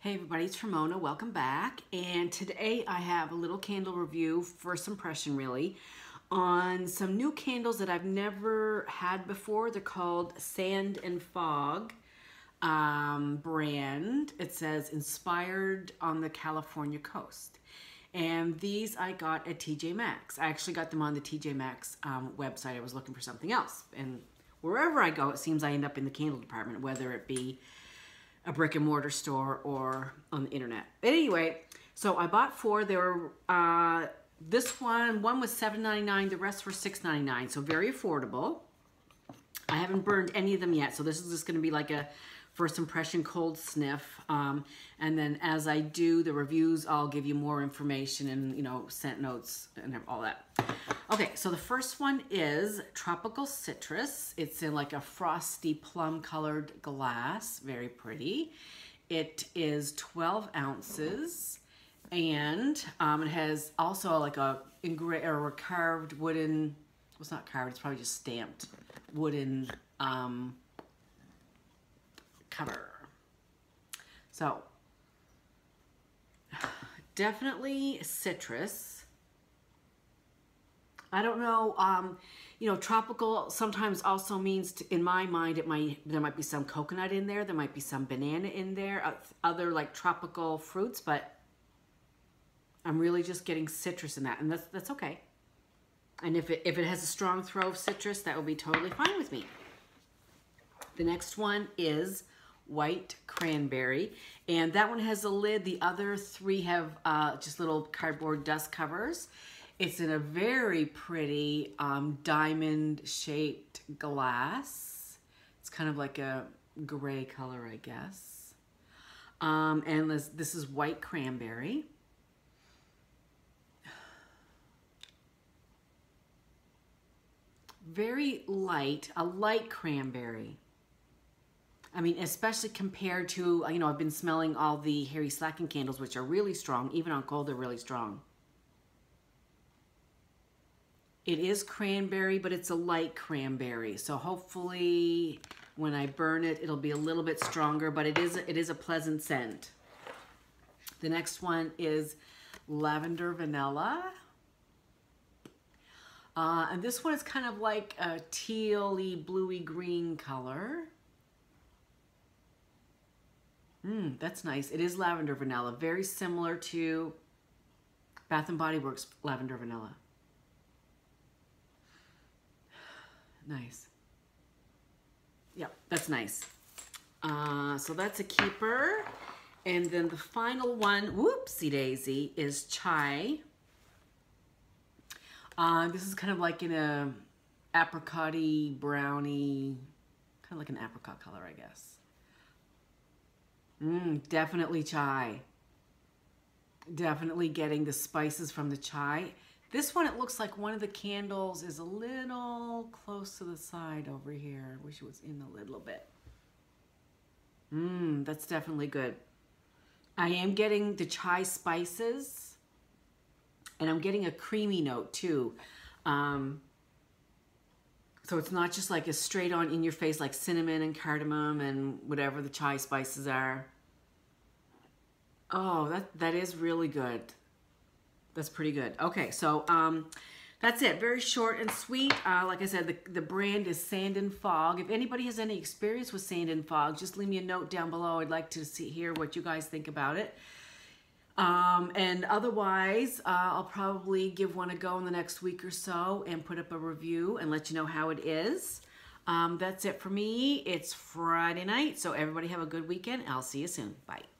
Hey everybody, it's Ramona. Welcome back. And today I have a little candle review, first impression really, on some new candles that I've never had before. They're called Sand and Fog um, brand. It says inspired on the California coast. And these I got at TJ Maxx. I actually got them on the TJ Maxx um, website. I was looking for something else. And wherever I go, it seems I end up in the candle department, whether it be a brick and mortar store or on the internet. But anyway, so I bought four. There were, uh, this one, one was $7.99, the rest were $6.99, so very affordable. I haven't burned any of them yet, so this is just gonna be like a first impression cold sniff. Um, and then as I do the reviews, I'll give you more information and, you know, scent notes and all that. Okay, so the first one is Tropical Citrus. It's in like a frosty plum colored glass, very pretty. It is 12 ounces and um, it has also like a, or a carved wooden, well, it's not carved, it's probably just stamped wooden um, cover. So, definitely citrus. I don't know, um, you know, tropical sometimes also means, to, in my mind, it might there might be some coconut in there, there might be some banana in there, other like tropical fruits, but I'm really just getting citrus in that, and that's that's okay. And if it if it has a strong throw of citrus, that will be totally fine with me. The next one is white cranberry, and that one has a lid. The other three have uh, just little cardboard dust covers. It's in a very pretty um, diamond shaped glass. It's kind of like a gray color, I guess. Um, and this, this is white cranberry. Very light, a light cranberry. I mean, especially compared to, you know, I've been smelling all the Harry Slatkin candles, which are really strong. Even on cold, they're really strong. It is cranberry, but it's a light cranberry. So hopefully when I burn it, it'll be a little bit stronger, but it is, it is a pleasant scent. The next one is lavender vanilla. Uh, and this one is kind of like a tealy, bluey green color. Mmm, that's nice. It is lavender vanilla, very similar to Bath & Body Works lavender vanilla. Nice. Yep, that's nice. Uh, so that's a keeper. And then the final one, whoopsie daisy, is chai. Uh, this is kind of like in a apricot brownie, kind of like an apricot color, I guess. Mmm, definitely chai. Definitely getting the spices from the chai. This one, it looks like one of the candles is a little close to the side over here. I wish it was in a little bit. Mmm, that's definitely good. I am getting the chai spices and I'm getting a creamy note too. Um, so it's not just like a straight on in your face like cinnamon and cardamom and whatever the chai spices are. Oh, that, that is really good. That's pretty good. Okay, so um, that's it. Very short and sweet. Uh, like I said, the, the brand is Sand and Fog. If anybody has any experience with Sand and Fog, just leave me a note down below. I'd like to see hear what you guys think about it. Um, and otherwise, uh, I'll probably give one a go in the next week or so and put up a review and let you know how it is. Um, that's it for me. It's Friday night, so everybody have a good weekend. I'll see you soon. Bye.